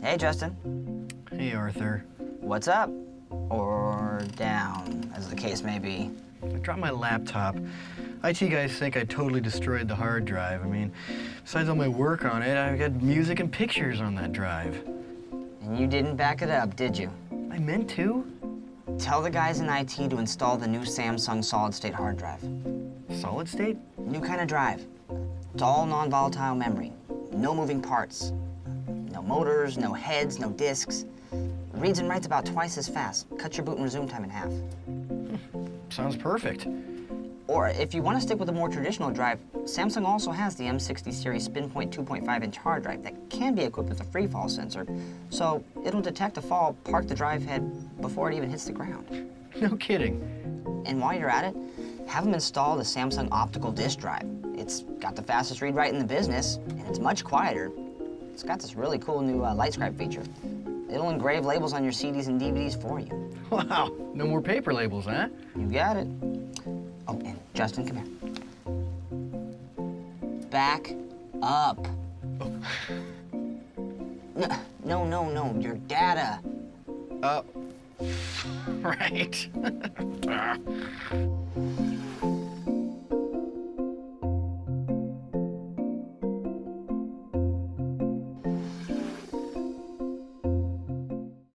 Hey, Justin. Hey, Arthur. What's up? Or down, as the case may be. I dropped my laptop. IT guys think I totally destroyed the hard drive. I mean, besides all my work on it, I've got music and pictures on that drive. And you didn't back it up, did you? I meant to. Tell the guys in IT to install the new Samsung solid state hard drive. Solid state? New kind of drive. It's all non-volatile memory. No moving parts. Motors, no heads, no disks. Reads and writes about twice as fast. Cut your boot and resume time in half. Sounds perfect. Or if you want to stick with a more traditional drive, Samsung also has the M60 series SpinPoint 2.5 inch hard drive that can be equipped with a free fall sensor. So it'll detect a fall, park the drive head before it even hits the ground. No kidding. And while you're at it, have them install the Samsung optical disk drive. It's got the fastest read write in the business, and it's much quieter. It's got this really cool new uh, LightScribe feature. It'll engrave labels on your CDs and DVDs for you. Wow, no more paper labels, huh? You got it. Oh, and Justin, come here. Back up. No, no, no, no, your data. Uh, right.